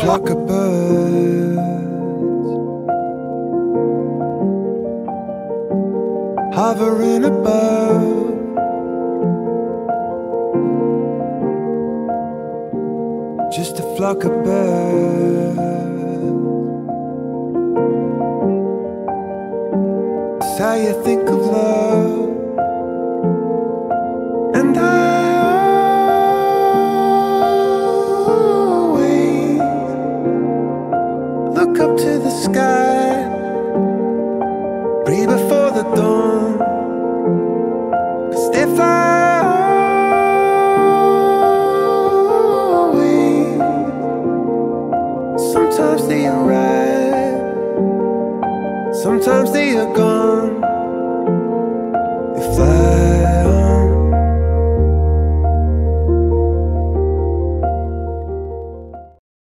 flock of birds hovering above. Just a flock of birds. It's how you think of love. Sky, breathe before the dawn. Cause they fly away. Sometimes they arrive, sometimes they are gone.